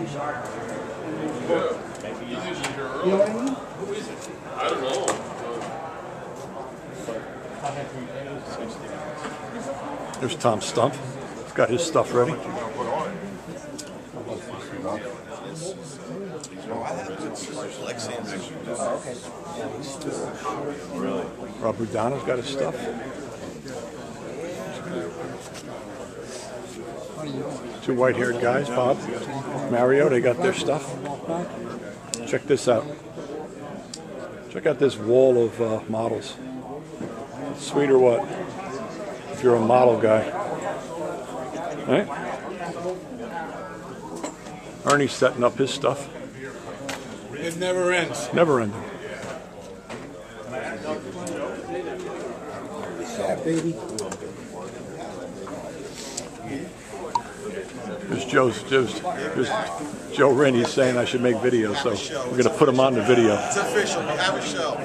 You know what I mean? I don't know. There's Tom Stump. He's got his stuff ready. Rob Budano's got his stuff. Two white-haired guys, Bob, Mario, they got their stuff. Check this out. Check out this wall of uh, models. Sweet or what? If you're a model guy. Right? Ernie's setting up his stuff. It never ends. Never ending. Yeah, baby. There's Joe's, Joe's, there's Joe Rennie saying I should make videos, so we're going to put him on the video. It's official. We have a show.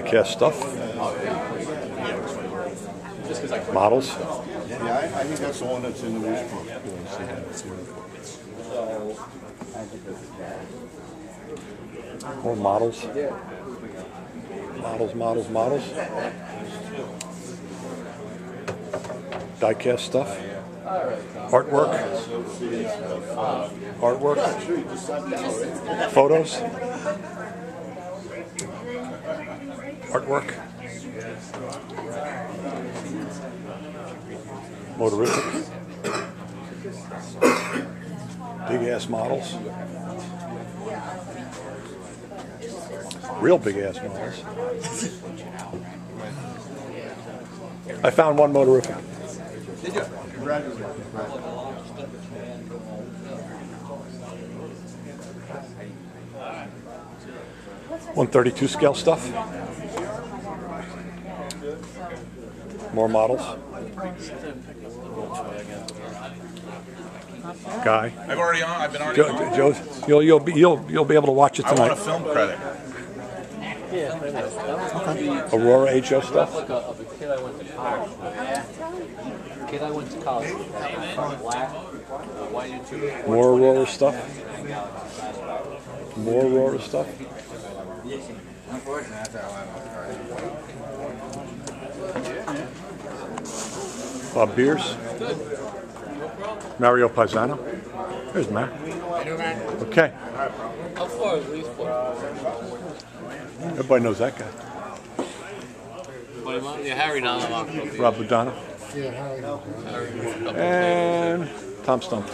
Curious to see if this guy in Warren's going to show up. He's got three cameras on him. Diecast stuff. Models. Yeah, I, I think that's the one that's in the wish book. More models. Models, models, models. Diecast stuff. Artwork. Artwork. Photos. Artwork. Motorific. Big ass models. Real big ass models. I found one motorific. Did you? One thirty-two scale stuff. More models. Guy, I've already on. I've been already Joe, on. Joe, you'll you'll be you'll you'll be able to watch it I want a tonight. film credit. Aurora HO stuff. like of a kid I went to college with. Kid I went to college with. Black, uh, white and two. More Aurora stuff. More Aurora stuff. Bob Beers. Mario Paisano. There's Matt. Okay. How far is Leesport? Everybody knows that guy. Buddy, mine? Yeah, Harry down the lock. Rob Budano. Yeah, Harry. Harry, a couple of And Tom Stump.